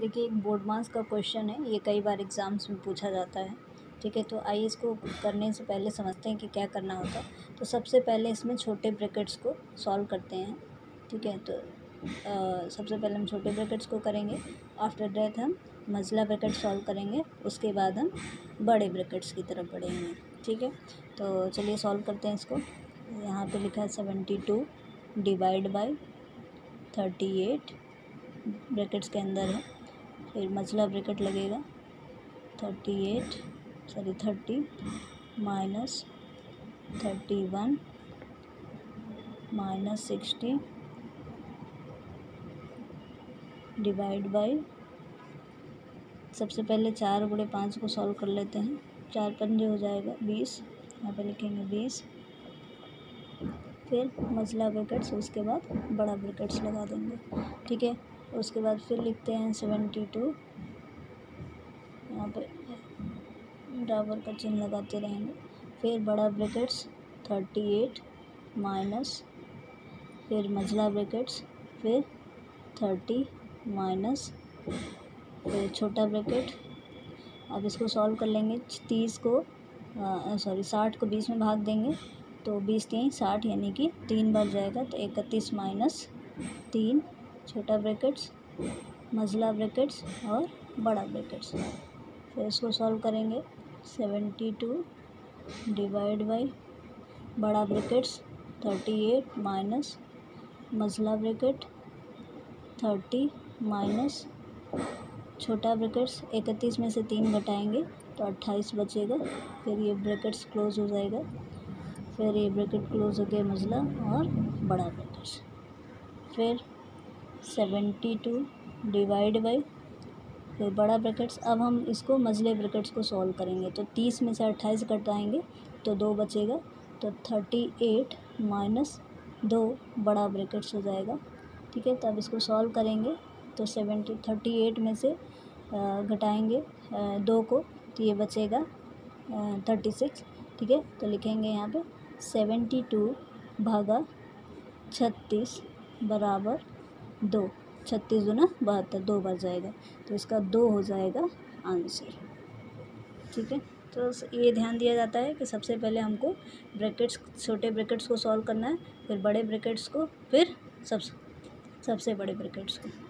देखिए एक बोर्ड मास का क्वेश्चन है ये कई बार एग्ज़ाम्स में पूछा जाता है ठीक है? तो आइए इसको करने से पहले समझते हैं कि क्या करना होता है। तो सबसे पहले इसमें छोटे ब्रैकेट्स को सॉल्व करते हैं ठीक है? तो आ, सबसे पहले हम छोटे ब्रैकेट्स को करेंगे आफ्टर डेथ हम मजला ब्रैकेट सॉल्व करेंगे उसके बाद हम बड़े ब्रैकेट्स की तरफ़ बढ़ेंगे ठीक है? तो चलिए सॉल्व करते हैं इसको। यहाँ पे लिखा है seventy two divide by thirty eight brackets के अंदर है। फिर मछला ब्रैकेट लगेगा। Thirty eight sorry thirty minus thirty one minus sixty divide by सबसे पहले चार गुड़े पाँच को सॉल्व कर लेते हैं। चार पंजे हो जाएगा बीस, यहाँ पे लिखेंगे बीस। फिर मसला ब्रैकेट्स, उसके बाद बड़ा ब्रैकेट्स लगा देंगे। ठीक है? उसके बाद फिर लिखते हैं सेवेंटी टू। यहाँ पे बराबर का चिन्ह लगाते रहेंगे। फिर बड़ा ब्रैकेट्स, थर्टी एट माइनस, फिर मझला ब्रैकेट्स, फिर थर्टी माइनस, फिर छोटा ब्रैकेट। अब इसको सॉल्व कर लेंगे, तीस को सॉरी, साठ को बीस में भाग देंगे। तो बीस तीन, साठ यानी कि तीन बार जाएगा तो इकतीस माइनस तीन छोटा ब्रैकेट्स, मझला ब्रैकेट्स और बड़ा ब्रैकेट्स। फिर इसको सॉल्व करेंगे। सेवेंटी टू डिवाइड बाई बड़ा ब्रैकेट्स, थर्टी एट माइनस मझला ब्रैकेट, थर्टी माइनस छोटा ब्रैकेट्स। इकतीस में से तीन घटाएँगे तो अट्ठाईस बचेगा। फिर ये ब्रैकेट्स क्लोज हो जाएगा। फिर ये ब्रैकेट क्लोज हो गया मझला और बड़ा ब्रैकेट्स। फिर सेवेंटी टू डिवाइड बाई फिर बड़ा ब्रैकेट्स। अब हम इसको मझले ब्रैकेट्स को सॉल्व करेंगे। तो तीस में से अट्ठाईस कटाएँगे तो दो बचेगा। तो थर्टी एट माइनस दो बड़ा ब्रैकेट्स हो जाएगा। ठीक है, तब इसको सॉल्व करेंगे। तो सेवेंटी, थर्टी एट में से घटाएँगे दो को तो ये बचेगा थर्टी सिक्स। ठीक है तो लिखेंगे यहाँ पे सेवेंटी टू भागा छत्तीस बराबर दो। छत्तीस दूना बहत्तर, दो बार जाएगा। तो इसका दो हो जाएगा आंसर। ठीक है? तो ये ध्यान दिया जाता है कि सबसे पहले हमको ब्रैकेट्स, छोटे ब्रैकेट्स को सॉल्व करना है, फिर बड़े ब्रैकेट्स को, फिर सब सबसे बड़े ब्रैकेट्स को।